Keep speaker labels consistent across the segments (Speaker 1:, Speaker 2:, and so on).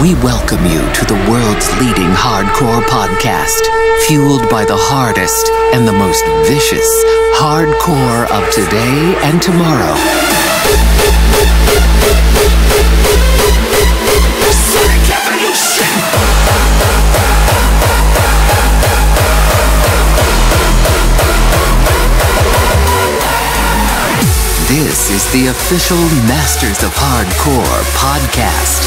Speaker 1: we welcome you to the world's leading hardcore podcast, fueled by the hardest and the most vicious hardcore of today and tomorrow. This is the official Masters of Hardcore podcast,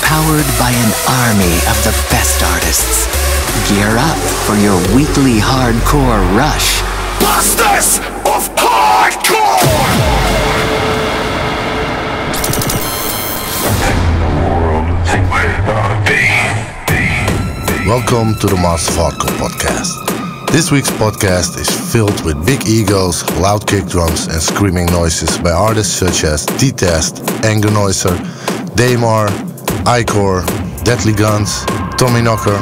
Speaker 1: powered by an army of the best artists. Gear up for your weekly hardcore rush.
Speaker 2: Masters of Hardcore!
Speaker 3: Welcome to the Masters of Hardcore podcast. This week's podcast is filled with big egos, loud kick drums, and screaming noises by artists such as T-Test, Angernoizer, Daymar, Icor, Deadly Guns, Tommy Knocker,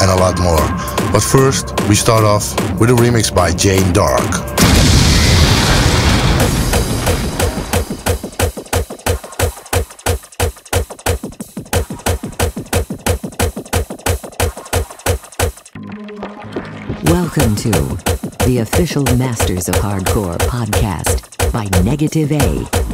Speaker 3: and a lot more. But first, we start off with a remix by Jane Dark.
Speaker 4: Welcome to the official Masters of Hardcore podcast by Negative A.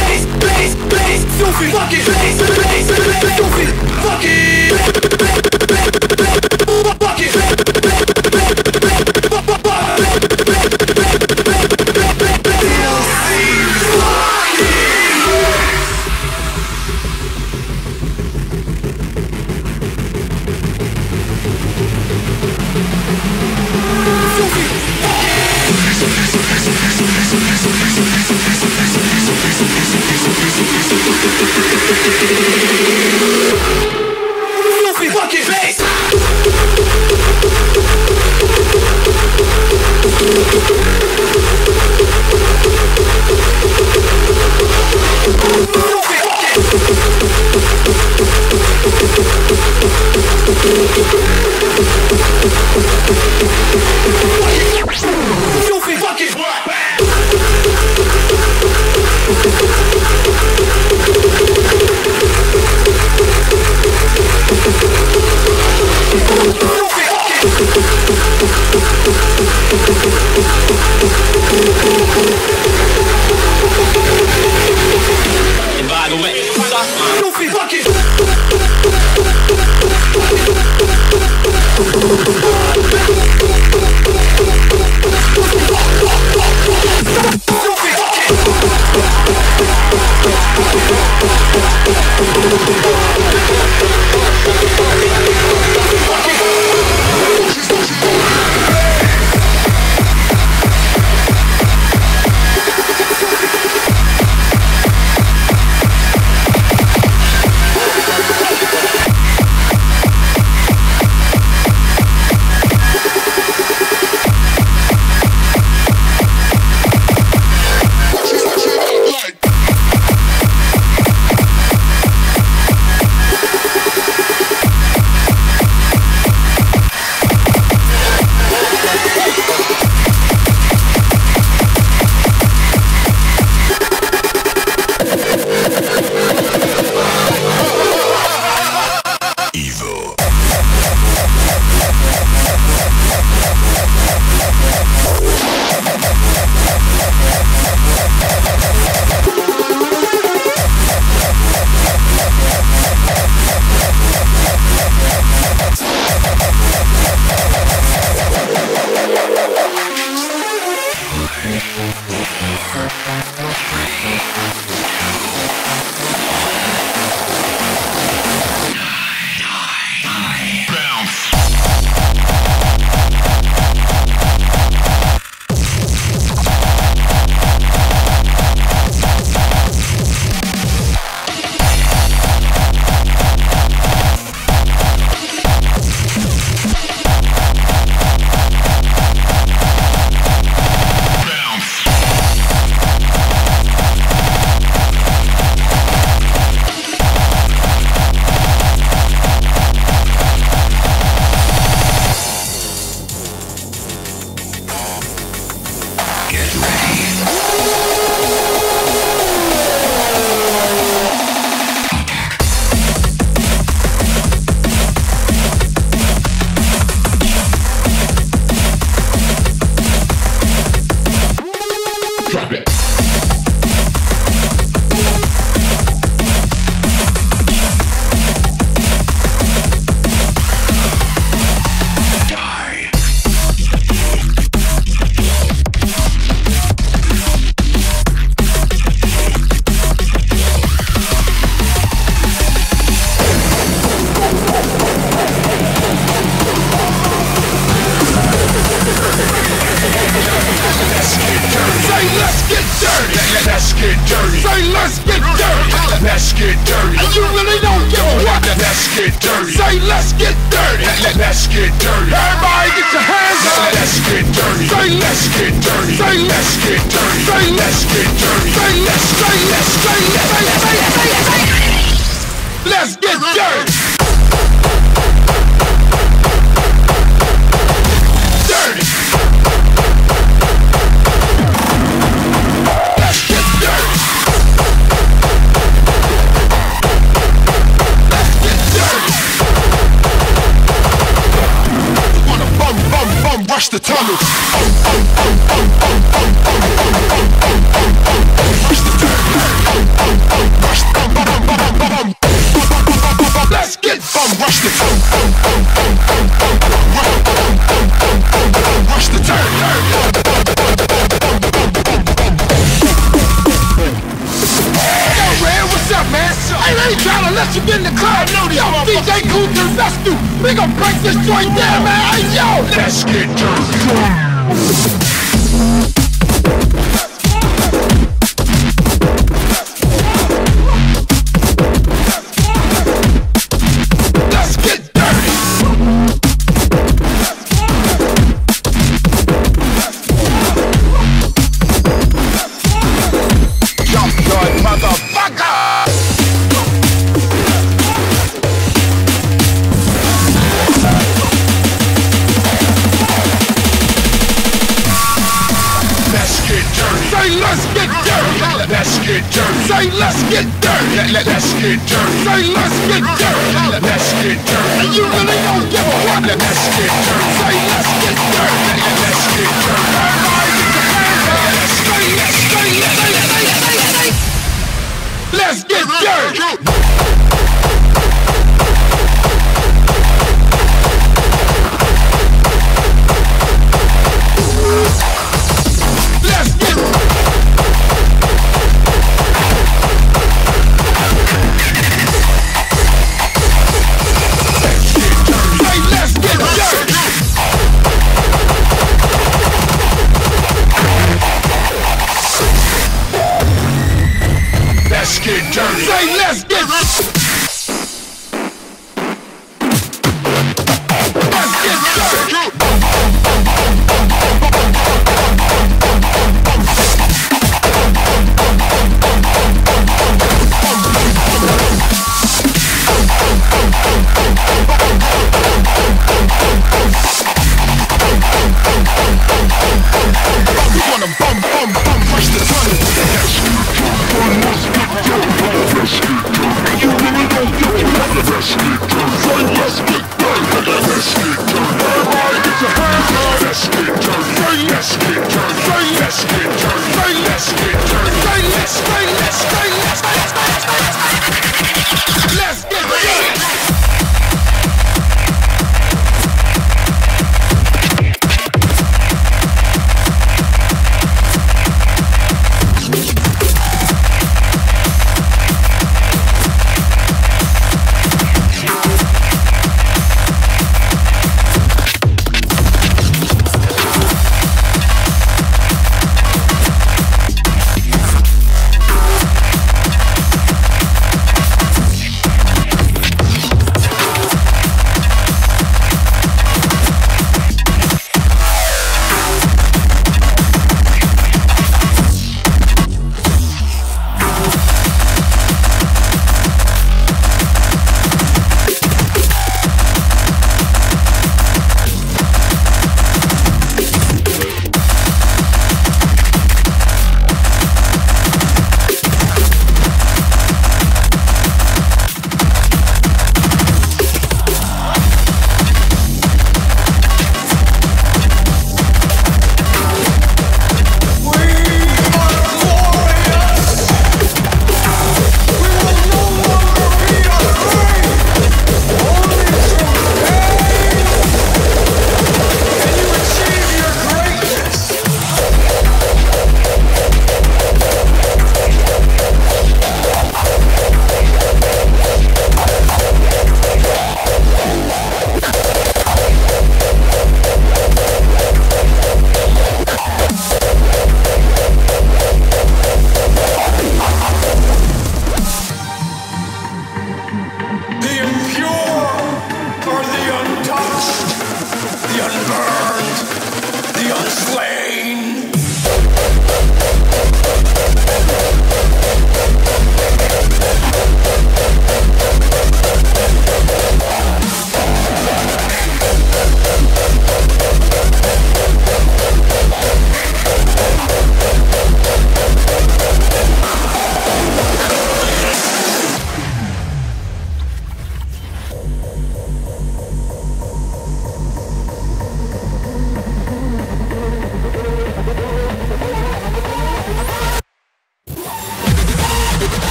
Speaker 2: goofy, fuck it, Fuck it! Fuck it! fuck it. rush the rush the Yo, Red, what's up, man? Ain't any trying let you in the club, no, yo. DJ Cool to the rescue. We gon' break this joint down, man. Hey, yo. Let's get dirty.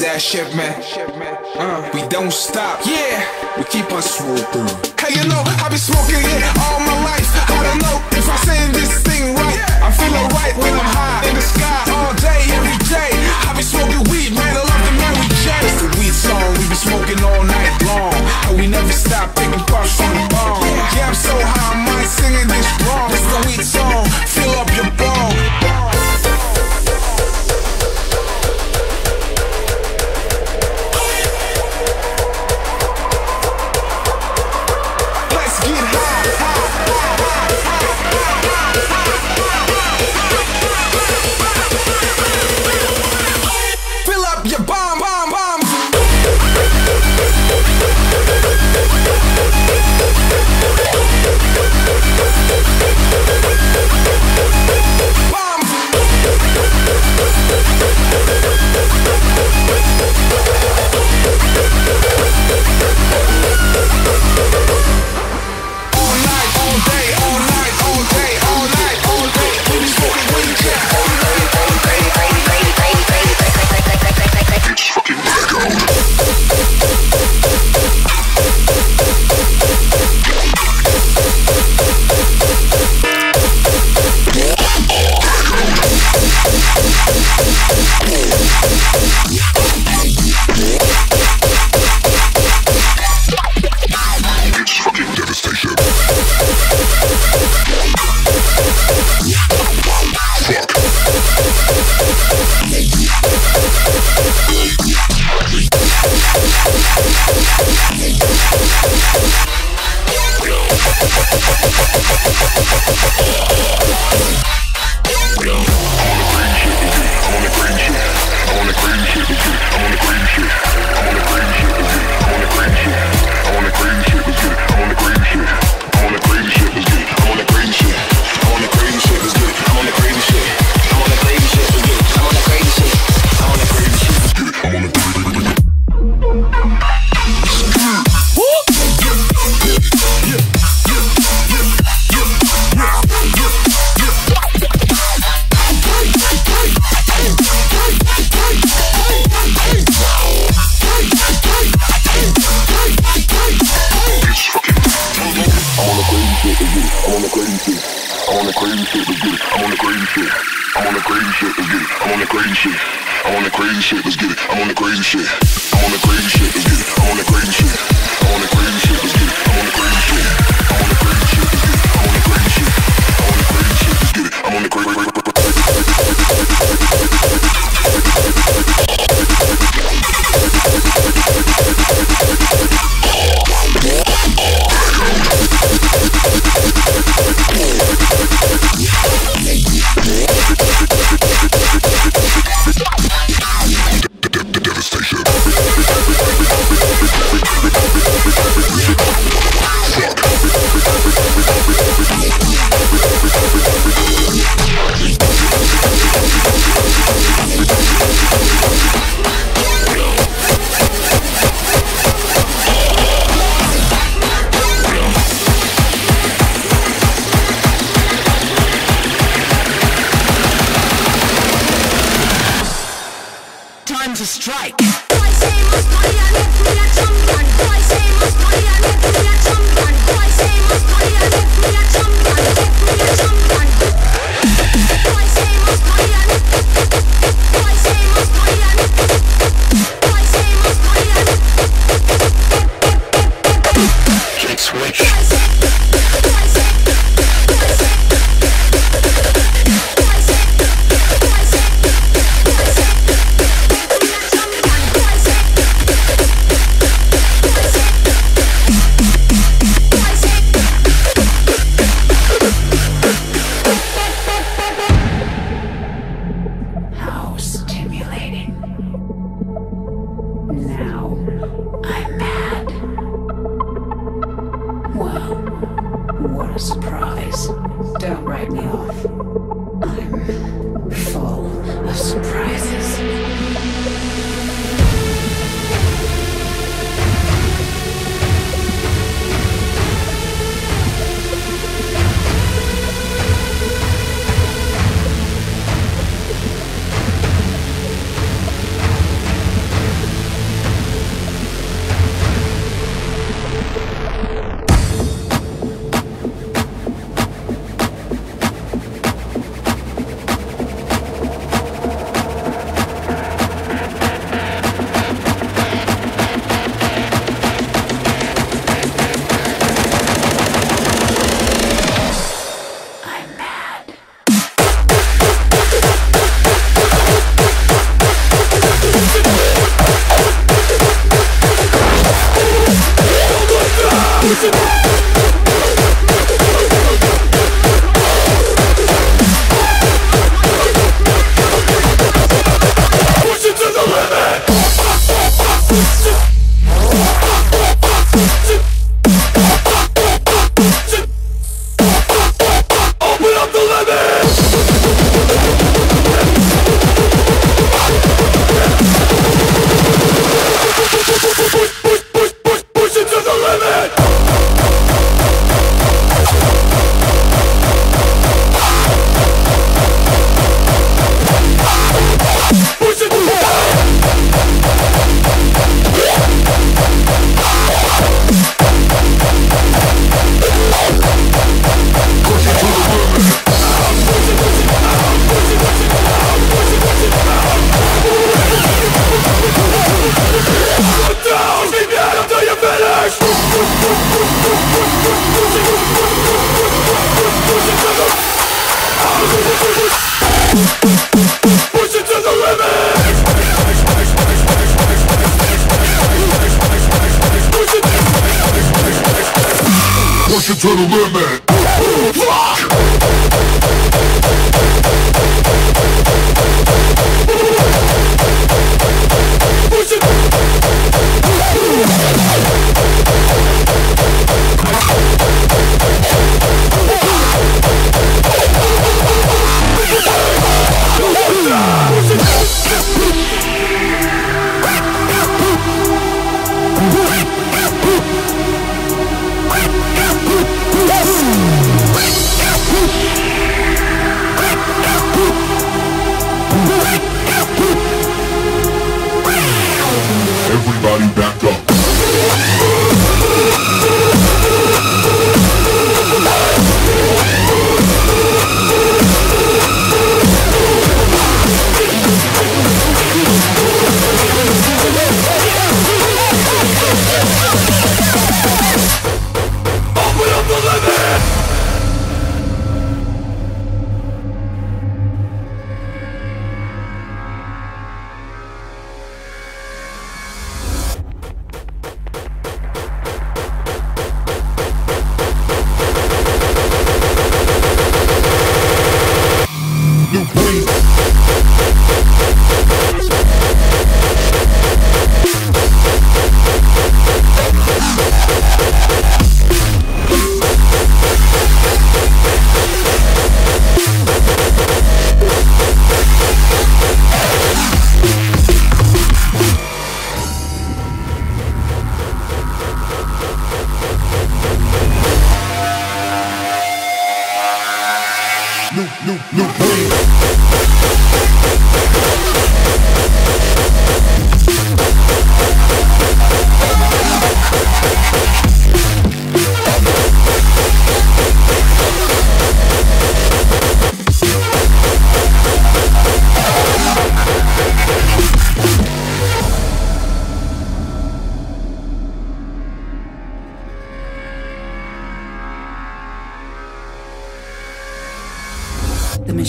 Speaker 5: That shit, man. Uh, we don't stop, yeah, we keep on swooping. Hey, you know, I've been smoking it all my life. I don't know if I'm saying this thing right. I'm feeling right when I'm high in the sky all day, every day. I've been smoking weed, man. I love the Mary J. It's the weed song We've been smoking all night long, and we never stop picking puffs from the bomb. Yeah, I'm so high, I might singing this wrong. It's the weed song, fill up your bong.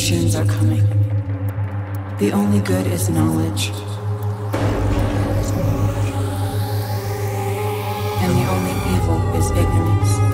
Speaker 6: Are coming. The only good is knowledge. And the only evil is ignorance.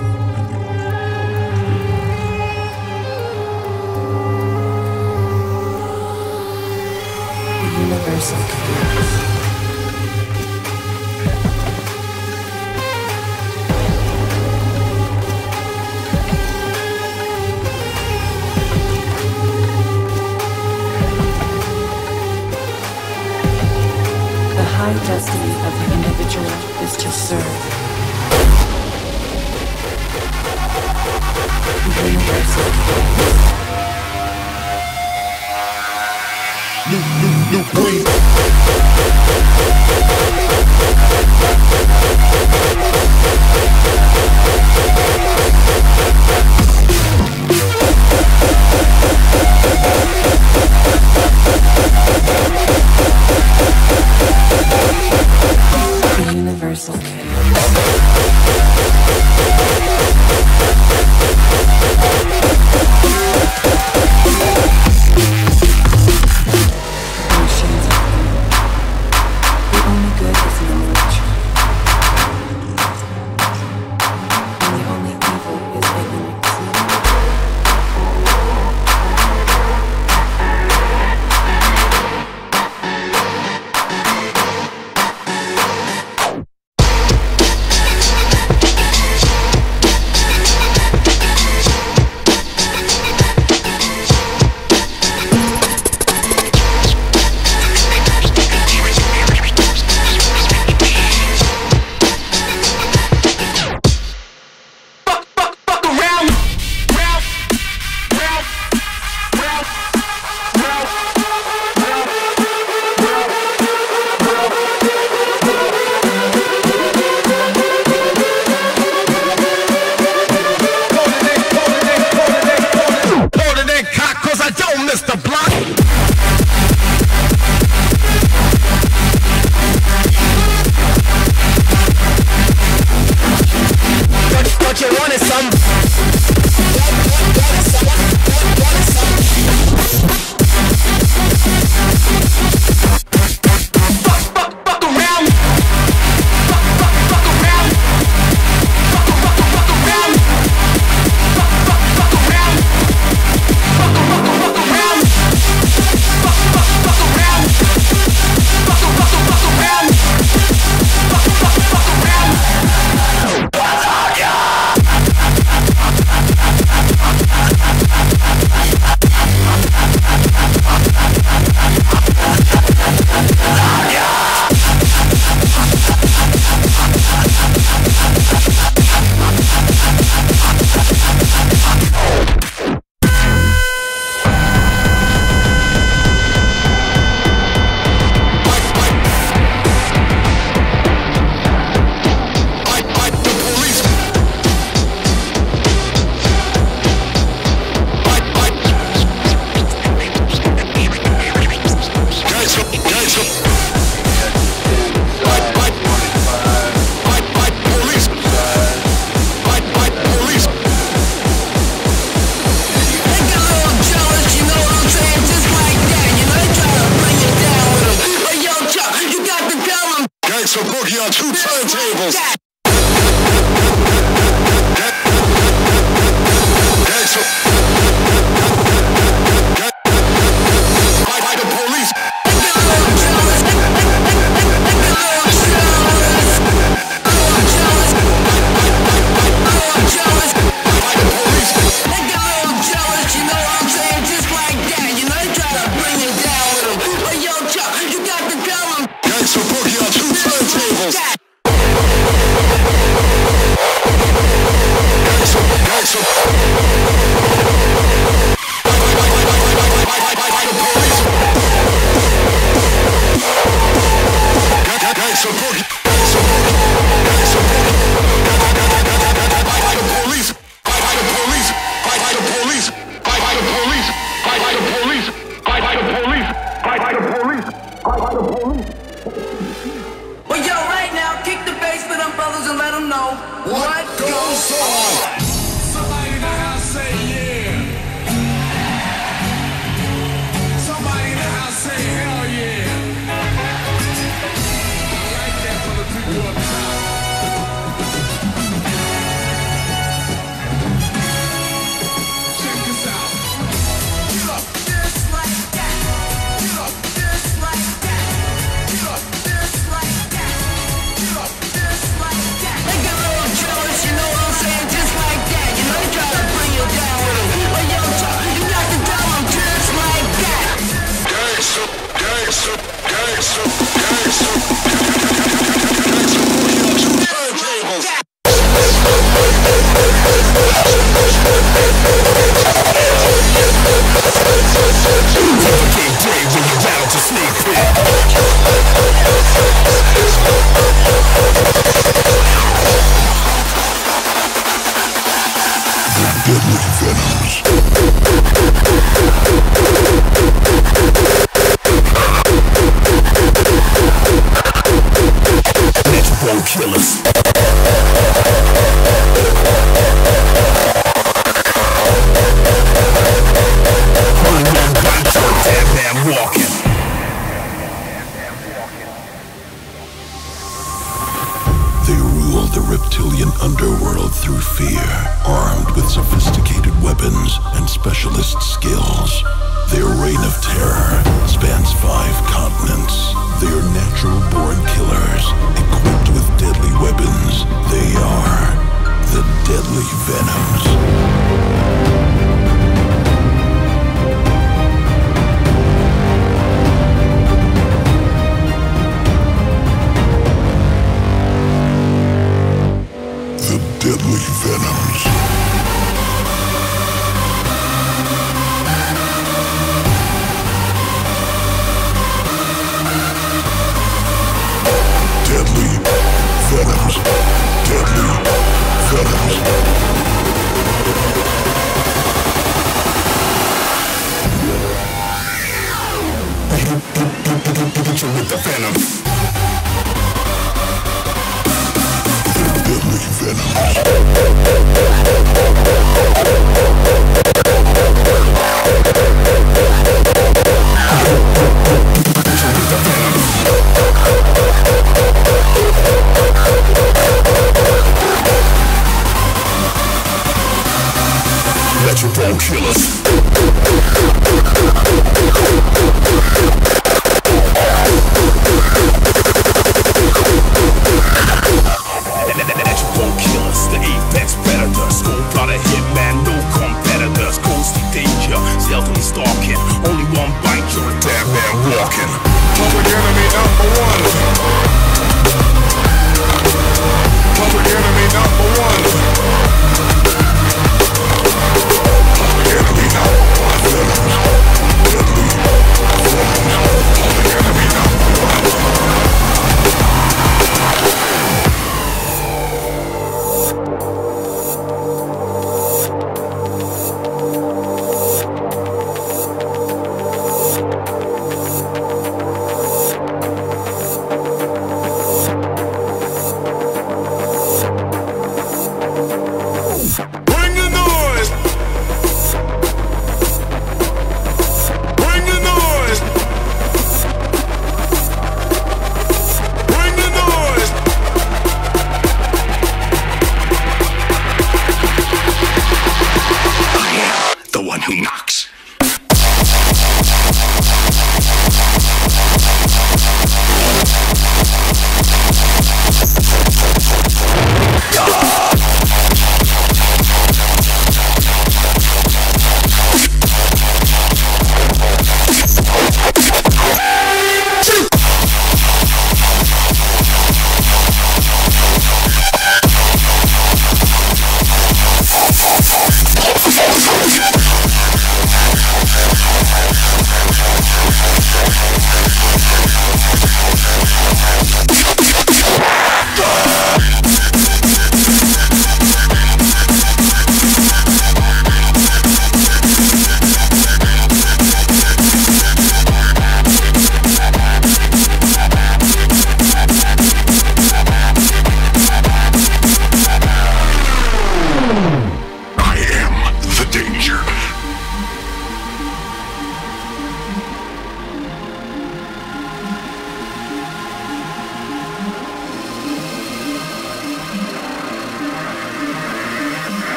Speaker 2: one who
Speaker 7: knocks.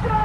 Speaker 8: Son,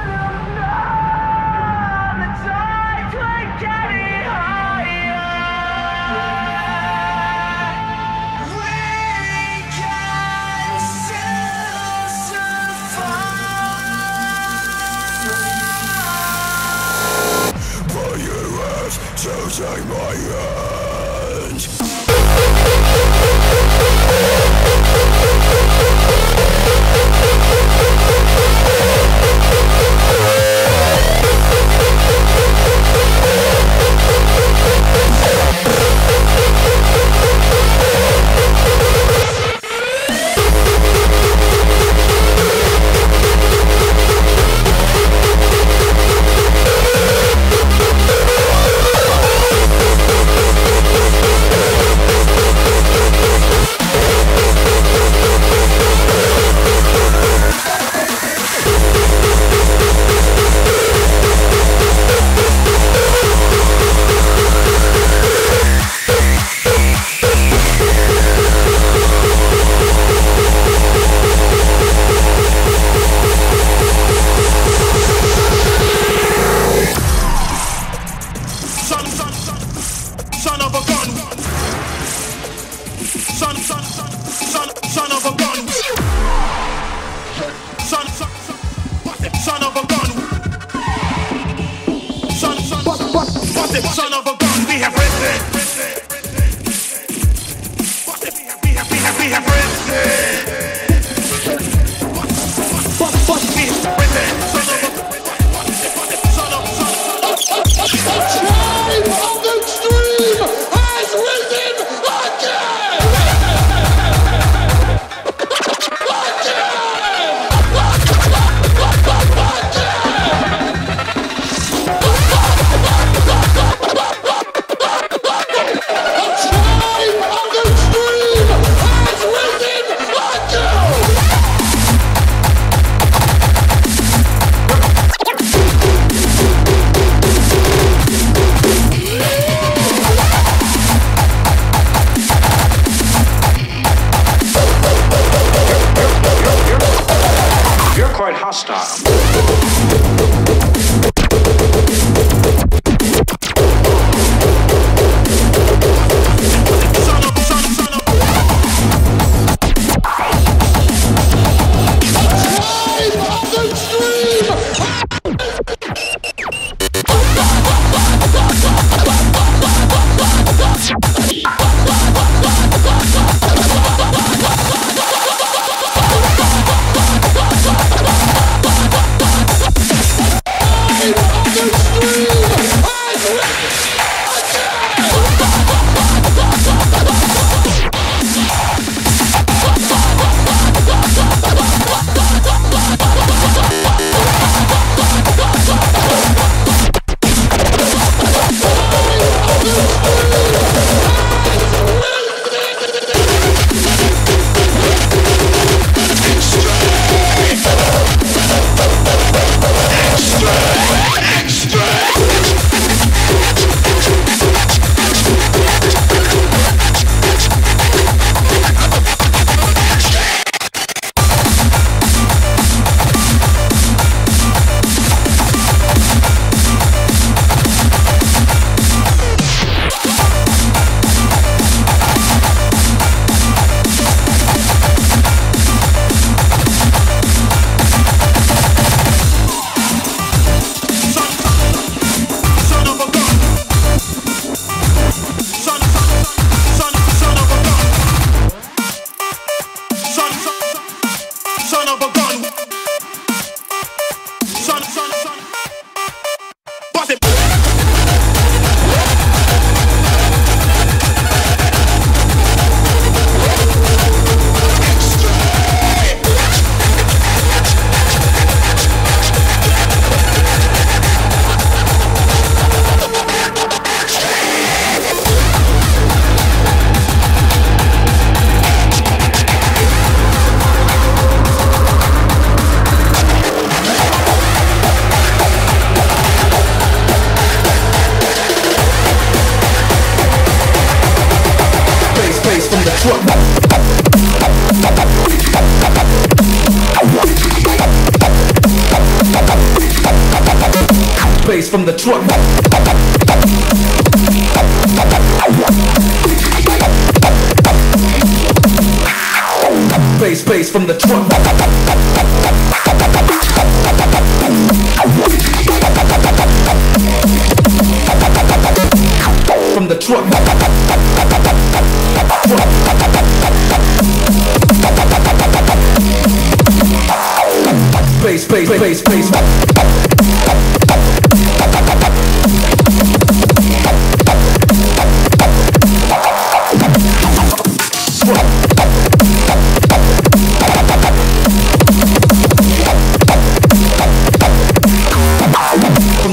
Speaker 9: From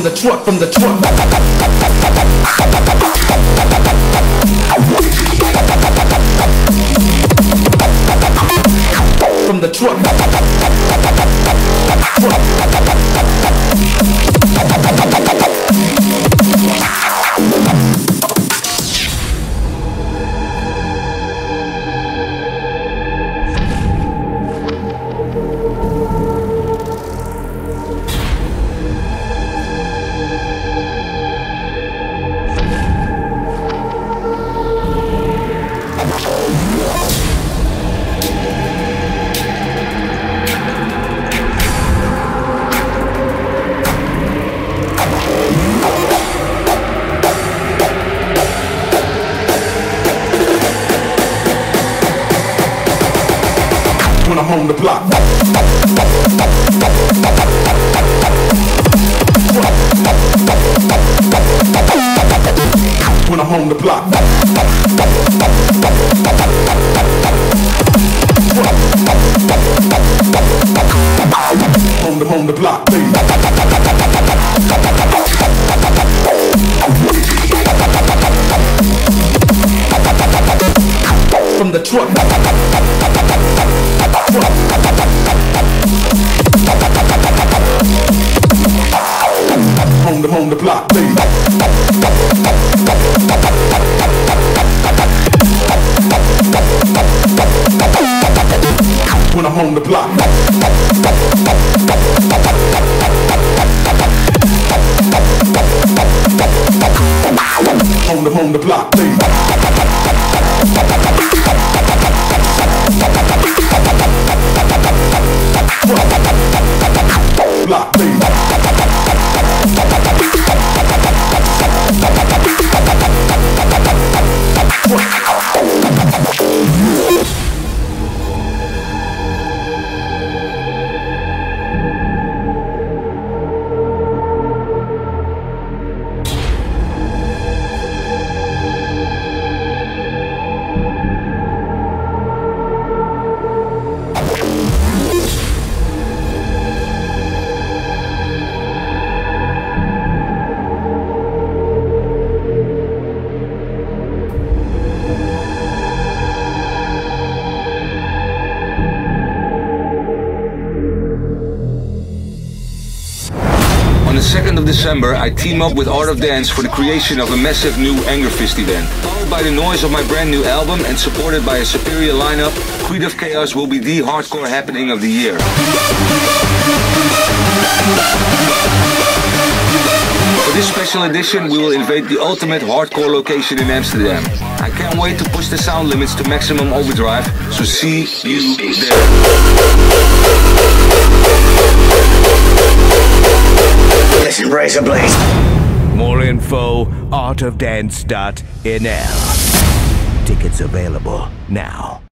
Speaker 9: the truck, from the truck. From the truck.
Speaker 10: I team up with Art of Dance for the creation of a massive new Angerfist event. Followed by the noise of my brand new album and supported by a superior lineup, Creed of Chaos will be the hardcore happening of the year. For this special edition, we will invade the ultimate hardcore location in Amsterdam. I can't wait to push the sound limits to maximum overdrive, so see you there.
Speaker 11: Listen, Razor Blaze.
Speaker 12: More info, artofdance.nl. Tickets available now.